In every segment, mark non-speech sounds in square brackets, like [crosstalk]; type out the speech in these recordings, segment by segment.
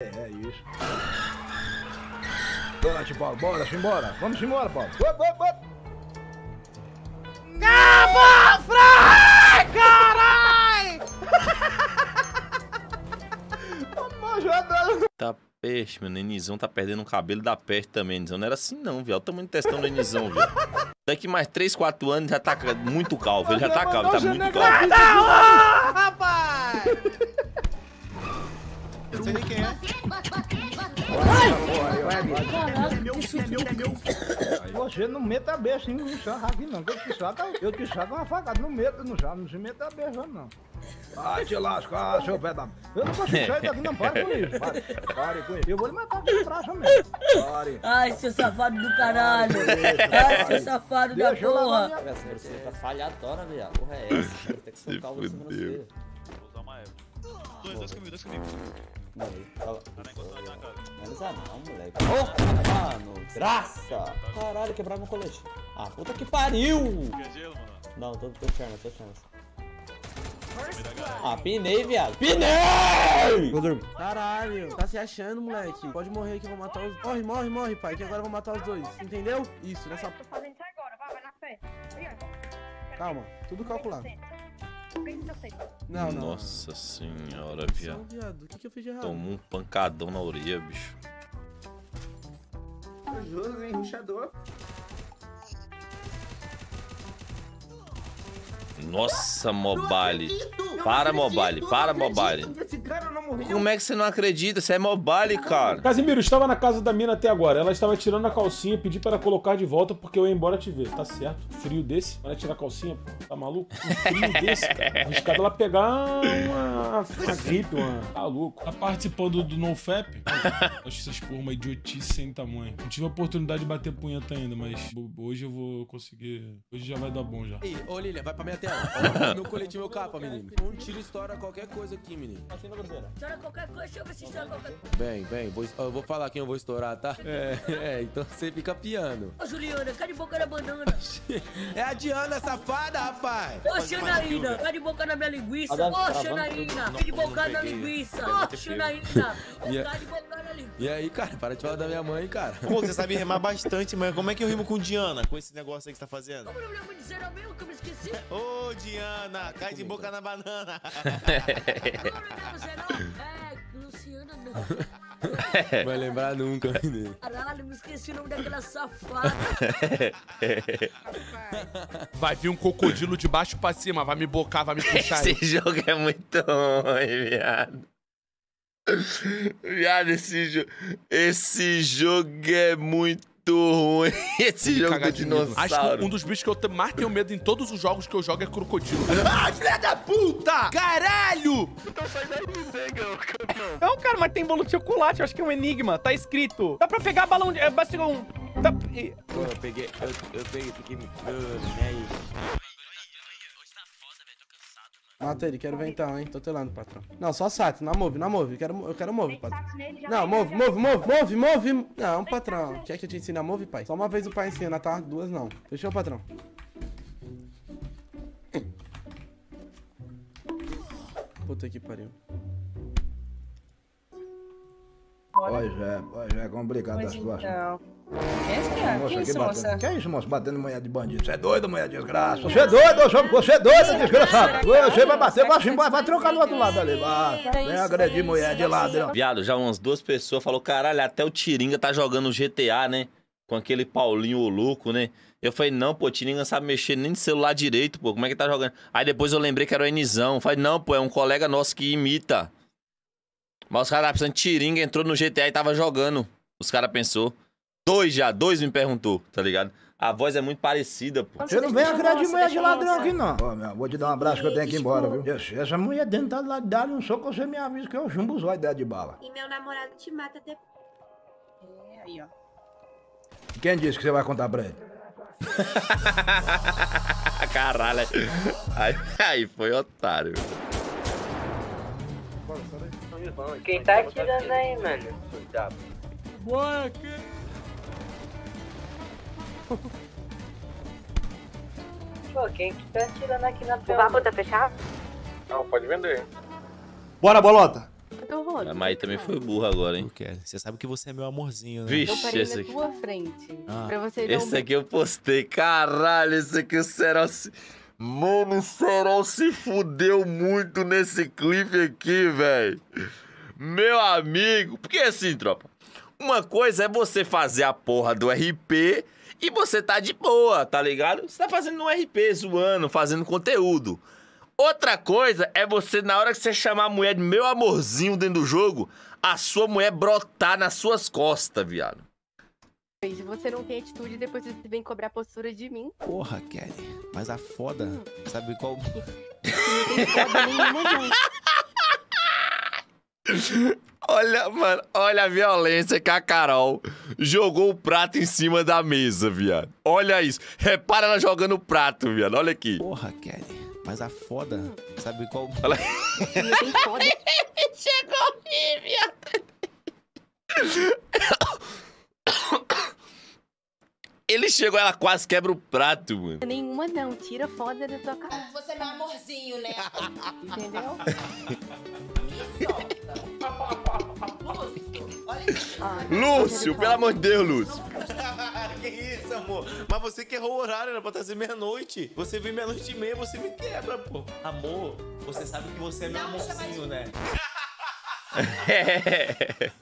É isso. Bora, tio Paulo, bora, simbora. Vamos embora, Paulo. Op, op, op. Frai, carai! Tá peste, meu. Nenizão tá perdendo o cabelo da peste também, Nenizão. Não era assim não, viu? Olha o tamanho do testão do Nenizão, viu? Daqui mais 3, 4 anos já tá muito calvo. Ele já tá calvo, tá muito calvo. Rapaz! Eu não sei nem quem é. Você não meta a besta no chão aqui não, que eu te saco, eu te saco uma facada, não meta no chão, não se meta a besta não. Vai te lascar, seu pé da... Eu não consigo sair daqui não, pare com isso, pare, [laughs] pare com isso. Eu vou lhe matar de praça mesmo, pare. Ai, seu safado do caralho. Ai, seu safado da porra. minha... Você tá falhadora, viado. Porra é essa? Tem que socar você na fudeu. Vou usar uma Eva. Dois, dois comigo, dois comigo. Na casa. Finalizar não, moleque. Ô, mano, graça! Caralho, quebraram meu colete. Ah, puta que pariu! Quer gelo, mano? Não, tô, tô chance, tô chance. Ah, pinei, viado. Pinei! Vou dormir. Caralho, tá se achando, moleque. Pode morrer que eu vou matar os. Morre, morre, morre, pai. Que agora eu vou matar os dois. Entendeu? Isso, nessa. Calma, tudo calculado. Não, não. Nossa senhora, viado. viado. O que, que eu fiz de errado? Tomou um pancadão na orelha, bicho. Hein, ruxador. Nossa, mobile. Para, mobile. Para, mobile. Como é que você não acredita? Você é mobile, cara. Casimiro, estava na casa da mina até agora. Ela estava tirando a calcinha, pedi para ela colocar de volta porque eu ia embora te ver. Tá certo? Frio desse, para tirar a calcinha, pô. Tá maluco? Um frio desse, cara. Arriscado ela pegar uma, uma gripe, uma. Tá louco. Tá participando do NoFap? [laughs] Acho essas porra uma idiotice sem tamanho. Não tive a oportunidade de bater punheta ainda, mas hoje eu vou conseguir. Hoje já vai dar bom já. Aí, ô Lilian, vai pra minha tela. [laughs] Ó, meu colete e meu capa, menino. Um tiro estoura qualquer coisa aqui, menino. Assim, grosseira. Estoura qualquer coisa, deixa eu ver se estoura qualquer coisa. Vem, vem, vou, eu vou falar quem eu vou estourar, tá? [laughs] É, é, então você fica piano. Ô, Juliana, cai de boca na banana. É a Diana, safada, rapaz! Ô, Xanaína, cai de boca na minha linguiça. Tá Ô, travando Xanaína, cai de boca na linguiça. Ô, Xanaína, cai [laughs] de boca na linguiça. E aí, cara, para de falar da minha mãe, cara. Pô, você sabe rimar bastante, mas como é que eu rimo com Diana, com esse negócio aí que você tá fazendo? Como eu lembro de ser a meu, que eu me esqueci. [laughs] Ô, Diana, cai de boca na banana. Como eu lembro de ser a... É, Luciana [laughs] não. [laughs] Vai lembrar nunca, menino. [laughs] Caralho, me esqueci o nome daquela safada. [laughs] Vai vir um crocodilo de baixo pra cima, vai me bocar, vai me puxar. Esse jogo é muito ruim, viado. Viado, esse jogo. Esse jogo é muito ruim. [laughs] Esse jogo do medo. Acho dinossauro. que um dos bichos que eu mais tenho medo em todos os jogos que eu jogo é crocodilo. Ai, [laughs] filha da puta! Caralho! Não, cara, mas tem bolo de chocolate, eu acho que é um enigma. Tá escrito. Dá pra pegar balão de. É, um. Tá, e- Pô, eu peguei, eu, eu peguei, fiquei. Uh, é isso. Mata ele, quero ver então, hein? Tô telando, patrão. Não, só sato, na move, na move. Eu quero, eu quero move, patrão. Não, move, move, move, move, move. Não, patrão. Quer que eu te ensine a move, pai? Só uma vez o pai ensina, tá? Duas não. Fechou, patrão? Puta que pariu. Pois é, pois é, complicada a situação. Então. Esse que é? Moça Que batendo. moça? Que é isso, moço? Batendo mulher de bandido. Você é doido, mulher desgraça. Você é doido, ô, senhor, você é doido, desgraçado. Você vai bater, vai embora, vai trocar do outro lado ali. Vai, vem agredir mulher de ladrão. Viado, já umas duas pessoas falou, caralho, até o Tiringa tá jogando GTA, né? Com aquele Paulinho o louco, né? Eu falei, não, pô, o Tiringa não sabe mexer nem de celular direito, pô. Como é que tá jogando? Aí depois eu lembrei que era o Enizão. Eu falei, não, pô, é um colega nosso que imita. Mas os caras precisando de Tiringa, entrou no GTA e tava jogando. Os caras pensou. Dois já, dois me perguntou, tá ligado? A voz é muito parecida, pô. Você não vem agredir mulher de ladrão aqui, não. Ô, meu, vou te dar um abraço que eu tenho que ir embora, viu? Esse- Essa mulher dentro tá do lado dela um soco, você me avisa que eu chumbo os olhos dela de bala. E meu namorado te mata depois. É, aí, ó. Quem disse que você vai contar pra ele? [laughs] Caralho. Aí, aí foi otário. Quem tá atirando aí, mano? Pô, quem que tá atirando aqui na O papo tá fechado? Não, pode vender. Bora, bolota! rodo. Mas aí também foi burro agora, hein? Eu. Você sabe que você é meu amorzinho, né? Eu Vixe, parei esse na aqui. tua frente. Ah. Pra você Esse um... aqui eu postei. Caralho, esse aqui o Serol se... Mano, o Serol se fudeu muito nesse clipe aqui, velho. Meu amigo. Porque assim, tropa. Uma coisa é você fazer a porra do RP e você tá de boa, tá ligado? Você tá fazendo um RP, zoando, fazendo conteúdo. Outra coisa é você, na hora que você chamar a mulher de meu amorzinho dentro do jogo, a sua mulher brotar nas suas costas, viado. Se você não tem atitude, depois você vem cobrar postura de mim. Porra, Kelly. Mas a foda, sabe qual. [laughs] Não tem foda nenhuma, não. [laughs] Olha, mano, olha a violência que a Carol jogou o prato em cima da mesa, viado. Olha isso. Repara ela jogando o prato, viado. Olha aqui. Porra, Kelly. Mas a foda, sabe qual. [laughs] Foda. Chegou aqui, viado. Ele chegou, ela quase quebra o prato, mano. Nenhuma, não. Tira foda da tua cara. Você é meu amorzinho, né? Entendeu? [laughs] Ah, Lúcio, pelo amor de Deus, Lúcio. [laughs] que isso, amor? Mas você que errou o horário, era pra trazer meia-noite. Você vem meia-noite e meia, você me quebra, pô. Amor, você sabe que você é meu amorzinho, né? [laughs]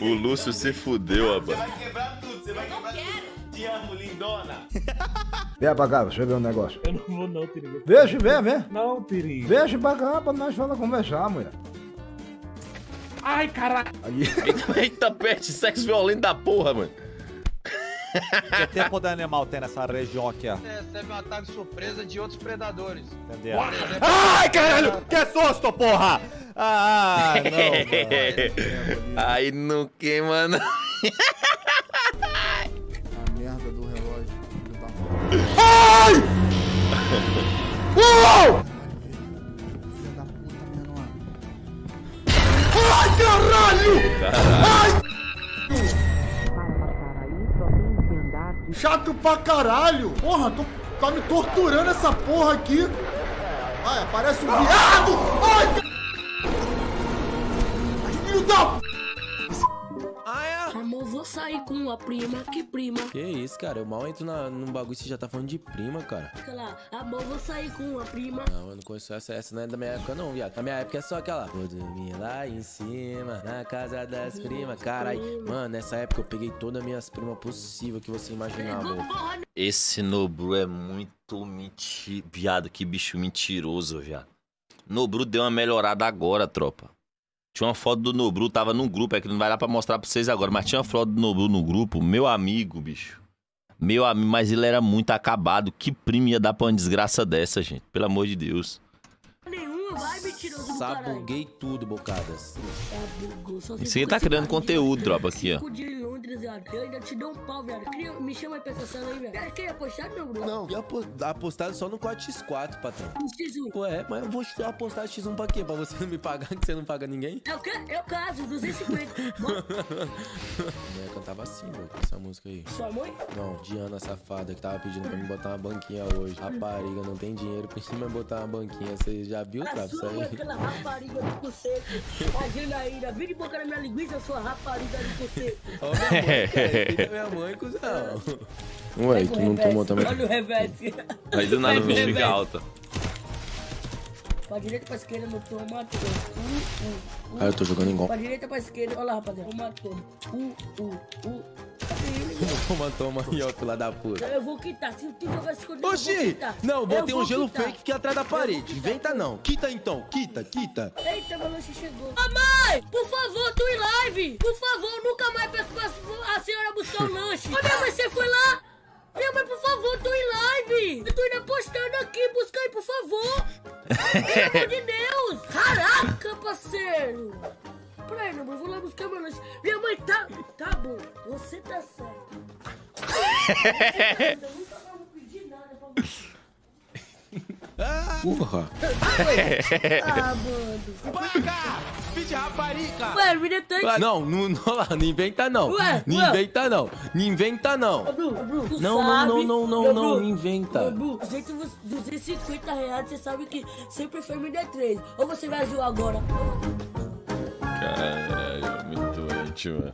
o Lúcio se fudeu, Você rapaz. vai quebrar tudo, você vai quebrar tudo. Te amo, lindona. [laughs] Vem pra cá, deixa eu ver um negócio. Eu não vou não, Pirinha. Veja, vem, vem. Não, Pirinha. Veja pra cá pra nós falar conversar, mulher. Ai, caralho. Eita, eita, peste, sexo violento da porra, mano. Que tempo de animal tem nessa região aqui, ó? Recebe um ataque surpresa de outros predadores. Entendeu? Ai, caralho! Que susto, porra! Ah, não, mano. [laughs] Aí não queima, não. A merda do relógio. [laughs] Ai! Uou! Ai, caralho! Ai! Chato pra caralho! Porra, tô, tá me torturando essa porra aqui! Ai, parece um viado! Ai! Filho da Amor, vou sair com a prima, que prima. Que isso, cara? Eu mal entro na, num bagulho e você já tá falando de prima, cara. Fica lá, amor, vou sair com a prima. Não, eu não conheço essa, essa não é da minha época não, viado. Na minha época é só aquela. Vou dormir lá em cima, na casa das primas. Caralho, mano, nessa época eu peguei todas as minhas primas possível que você imaginar, amor. Esse Nobru é muito menti... Viado, que bicho mentiroso, viado. Nobru deu uma melhorada agora, tropa. Tinha uma foto do Nobru, tava num grupo, é que não vai dar pra mostrar pra vocês agora, mas tinha uma foto do Nobru no grupo, meu amigo, bicho. Meu amigo, mas ele era muito acabado. Que primo ia dar pra uma desgraça dessa, gente? Pelo amor de Deus. Nenhuma, do. Sabuguei tudo, bocadas. Só Isso aqui tá criando conteúdo, tropa, aqui, ó. Viado. Eu ainda te dou um pau, viado. Cria- Me chama aí pra essa sala aí, viado. Quer apostar, não, Bruno? Não, e apo- apostado só no 4x4, patrão. Um X1. Ué, mas eu vou apostar X1 pra quê? Pra você não me pagar, [laughs] que você não paga ninguém? É o quê? É o caso, 250. Bom, A mulher cantava assim, mano, com essa música aí. Sua mãe? Não, Diana safada que tava pedindo pra me botar uma banquinha hoje. Rapariga, não tem dinheiro pra me botar uma banquinha. Você já viu, Travis, isso aí? aquela rapariga do cuceto. Imagina ainda. Vira de boca na minha linguiça, sua rapariga do cuceto. Mãe, cara, minha mãe, cuzão. Ué, tu não tomou também? Olha o reverse. Aí do nada o bicho fica alta. Pra direita, pra esquerda, no toma, matou. Uh, uh, uh. Ah, eu tô jogando em gol. Pra direita, pra esquerda. Olha lá, rapaziada. Um matou. Uh, uh, uh. Cadê ele? Toma, toma ó, filha da puta. Eu vou quitar. Se tu jogar escondido, eu vou Oxi! quitar. Não, botei um gelo quitar. fake aqui atrás da parede. Inventa não. Quita então, quita, quita. Eita, meu lanche chegou. Mamãe, por favor, tu em live. Por favor, nunca mais peço pra a senhora buscar o lanche. Ô, minha mãe, você foi lá? Minha mãe, por favor, tô em live. Eu tô indo apostando aqui. Busca aí, por favor. Pelo amor de Deus. Caraca, parceiro. Peraí, meu amor, vou lá buscar meu lanche. Minha mãe, tá... Tá bom. Você tá certo. [laughs] Você tá certo. Eu nunca mais vou pedir nada pra você. Porra. Ah, mano. Paga! Filho de rapariga! Ué, tanque. Ah, não, não, não, lá, não inventa não. Ué, não ué. inventa não. Não inventa não. Ô, Bru, ô, Bru, tu Não, não, sabe- não, não, não, Ô, não, Bru, não inventa. ô, Bru, 200 250 reais, você sabe que sempre foi me der 3. Ou você vai zoar agora? Caralho, muito doente, mano.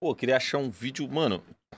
Pô, eu queria achar um vídeo, mano.